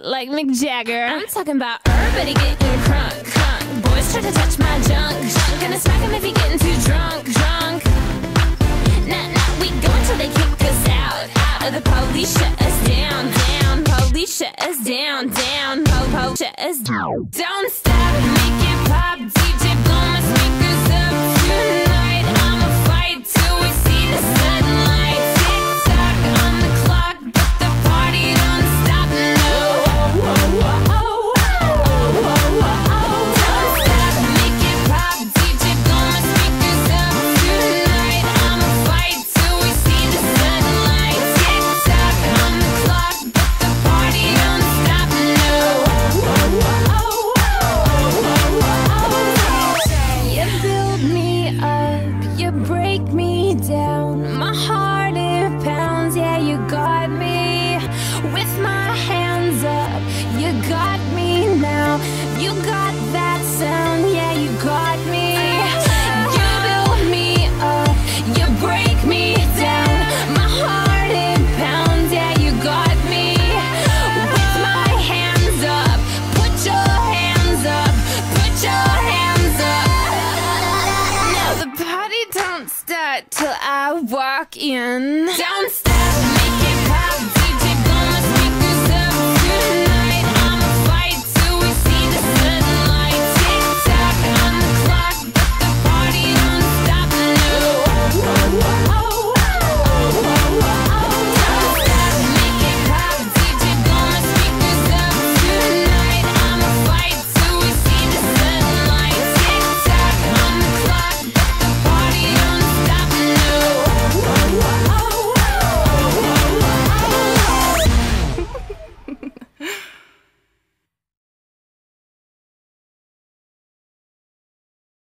look like Mick Jagger. I'm talking about everybody getting crunk, crunk. Boys try to touch my junk, junk. Gonna smack 'em if he getting too drunk, drunk. Nah, nah, we go until they kick us out. Out of the police, shut us down, down. Police, shut us down, down. Po, po, shut us down. Don't stop, make it pop. DJ, blow my speakers up tonight. You got me now. You got that sound. Yeah, you got me. You build me up. You break me down. My heart in pounds. Yeah, you got me. With my hands up. Put your hands up. Put your hands up. Now the party don't start till I walk in. Downstairs.